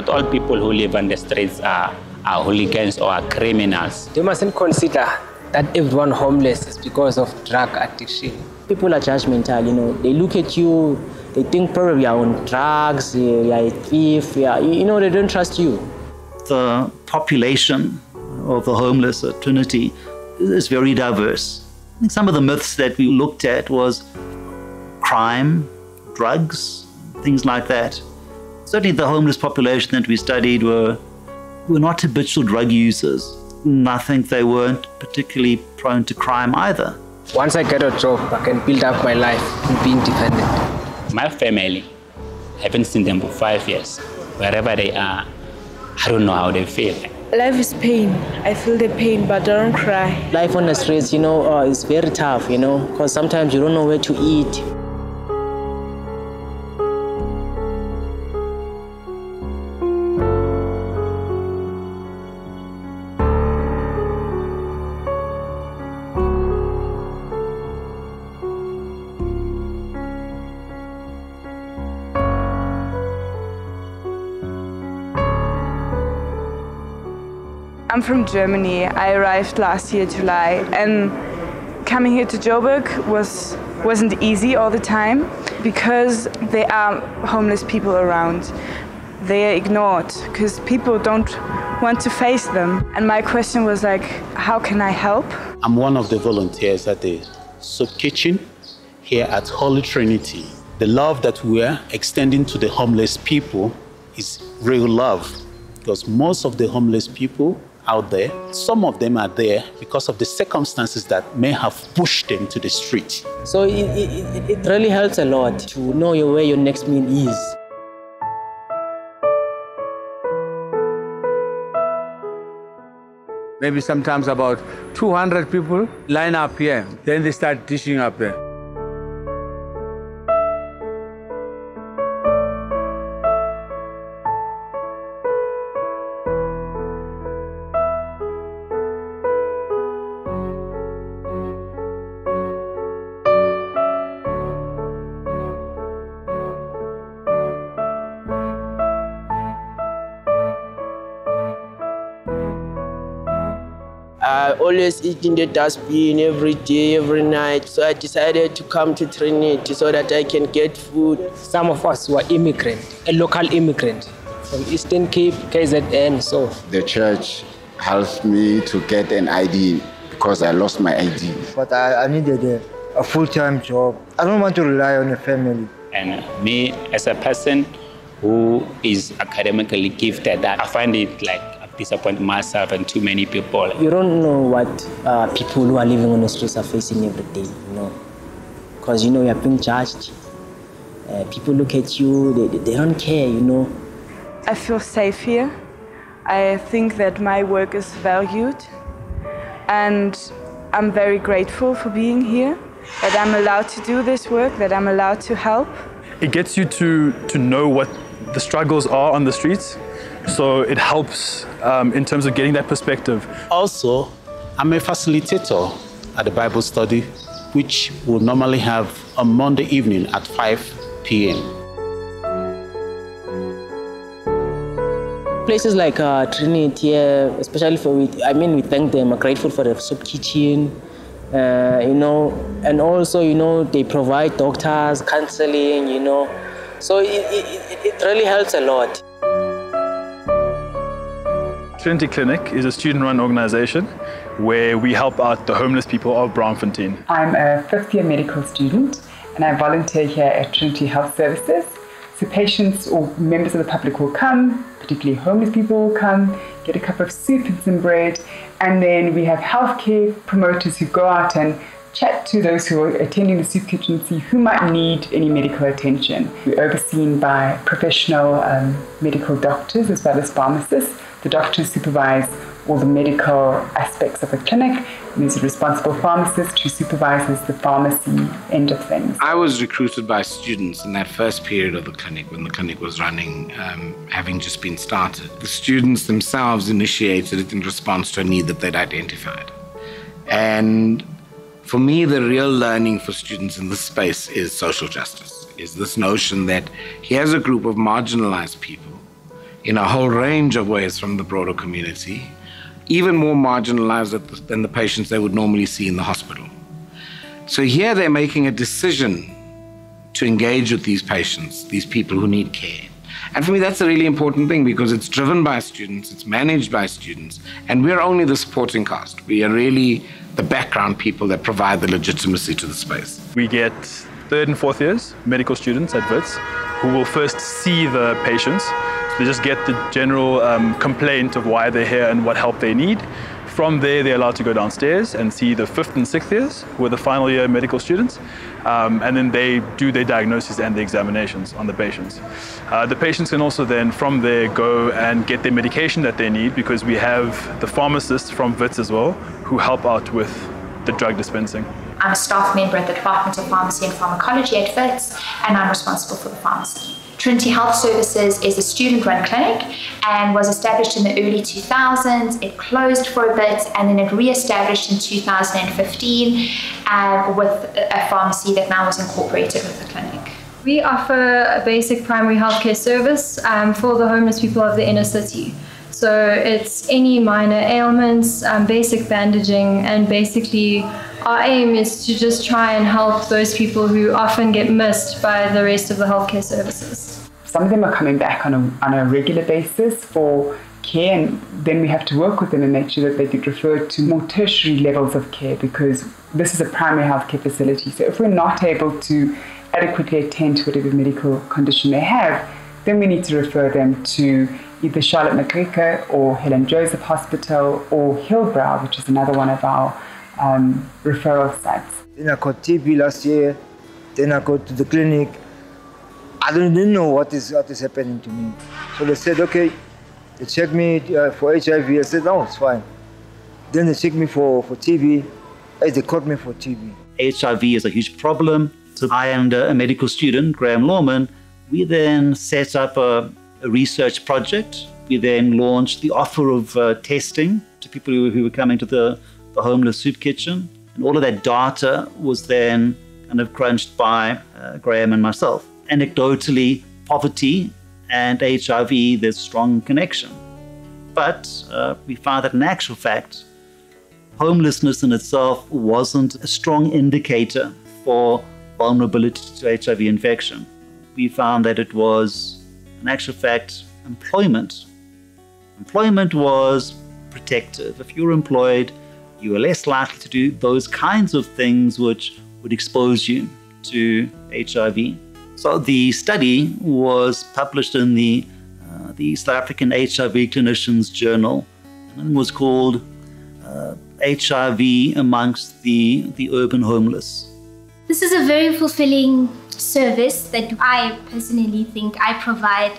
not all people who live on the streets are, are hooligans or are criminals. They mustn't consider that everyone homeless is because of drug addiction. People are judgmental, you know. They look at you, they think probably you're on drugs, you're a thief, you're, you know, they don't trust you. The population of the homeless at Trinity is very diverse. I think some of the myths that we looked at was crime, drugs, things like that. Certainly the homeless population that we studied were, were not habitual drug users. And I think they weren't particularly prone to crime either. Once I get a job, I can build up my life and be independent. My family, I haven't seen them for five years. Wherever they are, I don't know how they feel. Life is pain. I feel the pain, but I don't cry. Life on the streets, you know, uh, is very tough, you know, because sometimes you don't know where to eat. I'm from Germany. I arrived last year, July, and coming here to Joburg was wasn't easy all the time because there are homeless people around. They are ignored because people don't want to face them. And my question was like, how can I help? I'm one of the volunteers at the soup kitchen here at Holy Trinity. The love that we are extending to the homeless people is real love because most of the homeless people out there. Some of them are there because of the circumstances that may have pushed them to the street. So it, it, it really helps a lot to know where your next meal is. Maybe sometimes about 200 people line up here. Then they start dishing up there. Always eat in the dustbin every day, every night. So I decided to come to Trinity so that I can get food. Some of us were immigrant, a local immigrant from Eastern Cape, KZN. So the church helped me to get an ID because I lost my ID. But I, I needed a, a full-time job. I don't want to rely on a family. And me, as a person who is academically gifted, that I find it like disappoint myself and too many people. You don't know what uh, people who are living on the streets are facing every day, you know, because you know you are being judged. Uh, people look at you, they, they don't care, you know. I feel safe here. I think that my work is valued, and I'm very grateful for being here. That I'm allowed to do this work, that I'm allowed to help. It gets you to to know what the struggles are on the streets so it helps um, in terms of getting that perspective. Also, I'm a facilitator at the Bible study, which will normally have on Monday evening at 5 p.m. Places like uh, Trinity, uh, especially for, we, I mean, we thank them, are grateful for the soup kitchen, uh, you know, and also, you know, they provide doctors, counseling, you know, so it, it, it really helps a lot. Trinity Clinic is a student-run organization where we help out the homeless people of Braamfontein. I'm a fifth-year medical student and I volunteer here at Trinity Health Services. So patients or members of the public will come, particularly homeless people will come, get a cup of soup and some bread, and then we have healthcare promoters who go out and chat to those who are attending the soup kitchen, see who might need any medical attention. We're overseen by professional um, medical doctors as well as pharmacists. The doctors supervise all the medical aspects of the clinic. There's a responsible pharmacist who supervises the pharmacy end of things. I was recruited by students in that first period of the clinic when the clinic was running, um, having just been started. The students themselves initiated it in response to a need that they'd identified. And for me, the real learning for students in this space is social justice, is this notion that here's a group of marginalized people in a whole range of ways from the broader community, even more marginalized than the patients they would normally see in the hospital. So here they're making a decision to engage with these patients, these people who need care. And for me, that's a really important thing because it's driven by students, it's managed by students, and we're only the supporting cast. We are really the background people that provide the legitimacy to the space. We get third and fourth years medical students at WITS who will first see the patients. They just get the general um, complaint of why they're here and what help they need. From there, they're allowed to go downstairs and see the fifth and sixth years, who are the final year medical students. Um, and then they do their diagnosis and the examinations on the patients. Uh, the patients can also then, from there, go and get their medication that they need because we have the pharmacists from WITS as well who help out with the drug dispensing. I'm a staff member at the Department of Pharmacy and Pharmacology at WITS, and I'm responsible for the pharmacy. Trinity Health Services is a student run clinic and was established in the early 2000s. It closed for a bit and then it re established in 2015 uh, with a pharmacy that now is incorporated with the clinic. We offer a basic primary healthcare service um, for the homeless people of the inner city. So it's any minor ailments, um, basic bandaging, and basically our aim is to just try and help those people who often get missed by the rest of the healthcare services. Some of them are coming back on a, on a regular basis for care, and then we have to work with them and make sure that they get referred to more tertiary levels of care because this is a primary healthcare facility. So if we're not able to adequately attend to whatever medical condition they have, then we need to refer them to either Charlotte Maxeke or Helen Joseph Hospital or Hillbrow, which is another one of our um, referral sites. Then I got TB last year. Then I go to the clinic. I didn't know what is what is happening to me. So they said, okay, they checked me uh, for HIV. I said, no, it's fine. Then they checked me for, for TB. Hey, they caught me for TB. HIV is a huge problem. So I and a medical student, Graham Lawman, we then set up a, a research project. We then launched the offer of uh, testing to people who, who were coming to the the homeless soup kitchen. And all of that data was then kind of crunched by uh, Graham and myself. Anecdotally, poverty and HIV, there's a strong connection. But uh, we found that in actual fact, homelessness in itself wasn't a strong indicator for vulnerability to HIV infection. We found that it was, in actual fact, employment. Employment was protective. If you're employed, you are less likely to do those kinds of things which would expose you to HIV. So the study was published in the, uh, the South African HIV Clinicians Journal and was called uh, HIV amongst the, the urban homeless. This is a very fulfilling service that I personally think I provide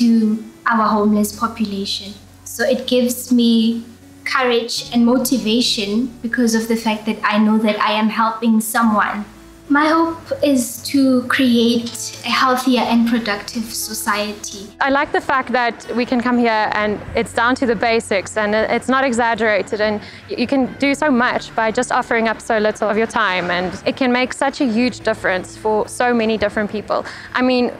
to our homeless population. So it gives me courage and motivation because of the fact that I know that I am helping someone. My hope is to create a healthier and productive society. I like the fact that we can come here and it's down to the basics and it's not exaggerated and you can do so much by just offering up so little of your time and it can make such a huge difference for so many different people. I mean,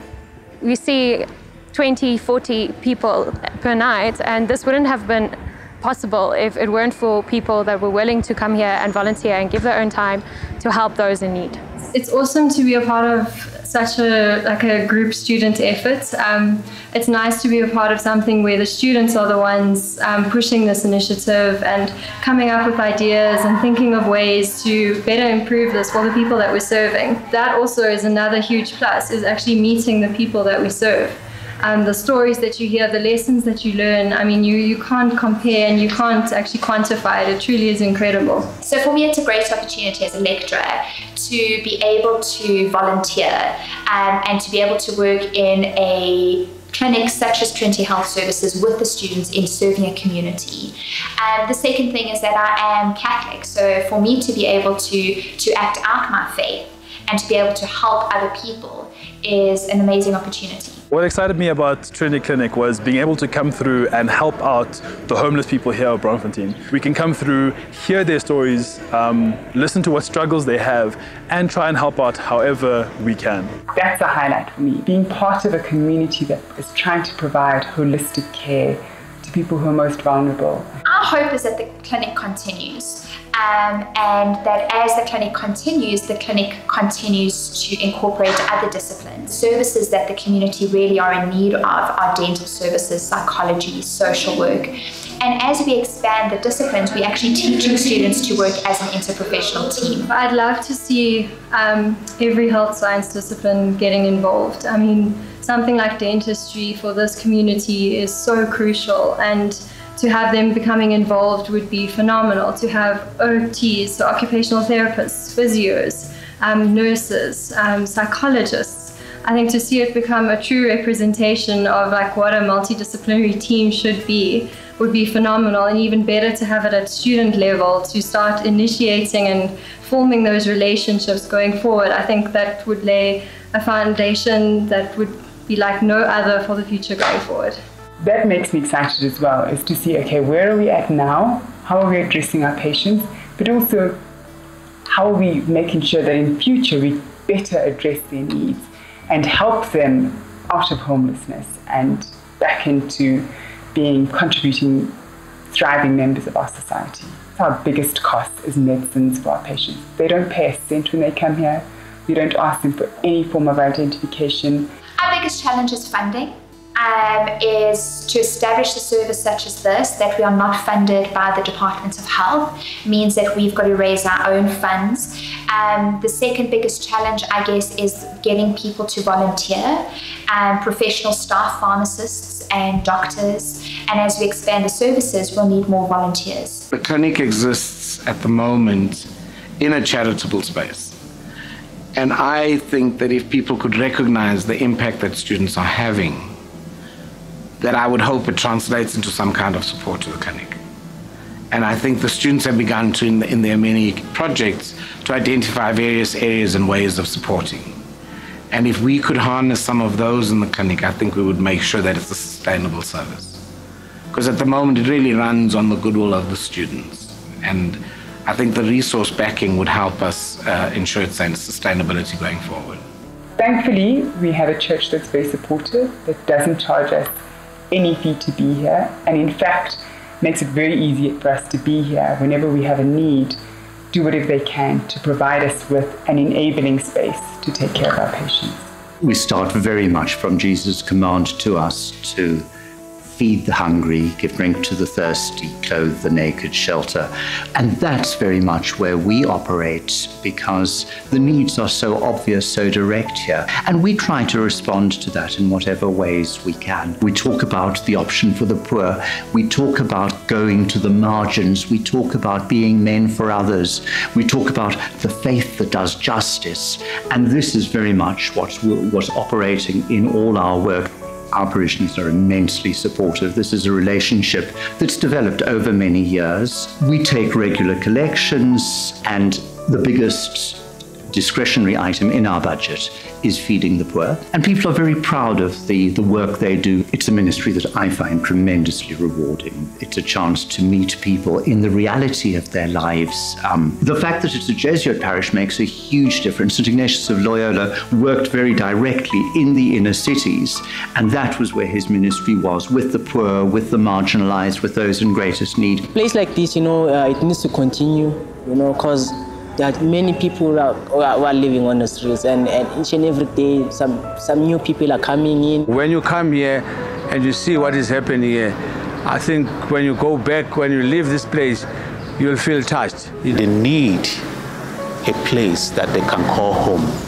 we see 20, 40 people per night and this wouldn't have been possible if it weren't for people that were willing to come here and volunteer and give their own time to help those in need. It's awesome to be a part of such a like a group student effort. Um, it's nice to be a part of something where the students are the ones um, pushing this initiative and coming up with ideas and thinking of ways to better improve this for the people that we're serving. That also is another huge plus is actually meeting the people that we serve um, the stories that you hear, the lessons that you learn. I mean, you, you can't compare and you can't actually quantify it. It truly is incredible. So for me, it's a great opportunity as a lecturer to be able to volunteer um, and to be able to work in a clinics such as Trinity Health Services with the students in serving a community. And the second thing is that I am Catholic, so for me to be able to, to act out my faith and to be able to help other people is an amazing opportunity. What excited me about Trinity Clinic was being able to come through and help out the homeless people here at Braamfontein. We can come through, hear their stories, um, listen to what struggles they have, and try and help out however we can. That's a highlight for me, being part of a community that is trying to provide holistic care to people who are most vulnerable. Our hope is that the clinic continues. Um, and that as the clinic continues, the clinic continues to incorporate other disciplines. Services that the community really are in need of are dental services, psychology, social work. And as we expand the disciplines, we're actually teaching students to work as an interprofessional team. I'd love to see um, every health science discipline getting involved. I mean, something like dentistry for this community is so crucial and to have them becoming involved would be phenomenal. To have OTs, so occupational therapists, physios, um, nurses, um, psychologists. I think to see it become a true representation of like what a multidisciplinary team should be would be phenomenal and even better to have it at student level to start initiating and forming those relationships going forward. I think that would lay a foundation that would be like no other for the future going forward that makes me excited as well is to see okay where are we at now? How are we addressing our patients? But also how are we making sure that in future we better address their needs and help them out of homelessness and back into being contributing thriving members of our society? Our biggest cost is medicines for our patients. They don't pay a cent when they come here. We don't ask them for any form of identification. Our biggest challenge is funding um, is to establish a service such as this that we are not funded by the Department of Health means that we've got to raise our own funds. Um, the second biggest challenge, I guess, is getting people to volunteer, um, professional staff, pharmacists, and doctors. And as we expand the services, we'll need more volunteers. The clinic exists at the moment in a charitable space. And I think that if people could recognize the impact that students are having, that I would hope it translates into some kind of support to the clinic. And I think the students have begun to, in, in their many projects, to identify various areas and ways of supporting. And if we could harness some of those in the clinic, I think we would make sure that it's a sustainable service. Because at the moment, it really runs on the goodwill of the students. And I think the resource backing would help us uh, ensure its sustainability going forward. Thankfully, we have a church that's very supportive, that doesn't charge us any fee to be here, and in fact, makes it very easy for us to be here whenever we have a need, do whatever they can to provide us with an enabling space to take care of our patients. We start very much from Jesus' command to us to feed the hungry, give drink to the thirsty, clothe the naked, shelter. And that's very much where we operate because the needs are so obvious, so direct here. And we try to respond to that in whatever ways we can. We talk about the option for the poor. We talk about going to the margins. We talk about being men for others. We talk about the faith that does justice. And this is very much what's, what's operating in all our work our parishioners are immensely supportive. This is a relationship that's developed over many years. We take regular collections, and the biggest discretionary item in our budget is feeding the poor. And people are very proud of the, the work they do. It's a ministry that I find tremendously rewarding. It's a chance to meet people in the reality of their lives. Um, the fact that it's a Jesuit parish makes a huge difference. St. Ignatius of Loyola worked very directly in the inner cities, and that was where his ministry was with the poor, with the marginalized, with those in greatest need. Place like this, you know, uh, it needs to continue, you know, because there are many people who are, who are, living on the streets and, and each and every day some, some new people are coming in. When you come here and you see what is happening here, I think when you go back, when you leave this place, you'll feel touched. They need a place that they can call home.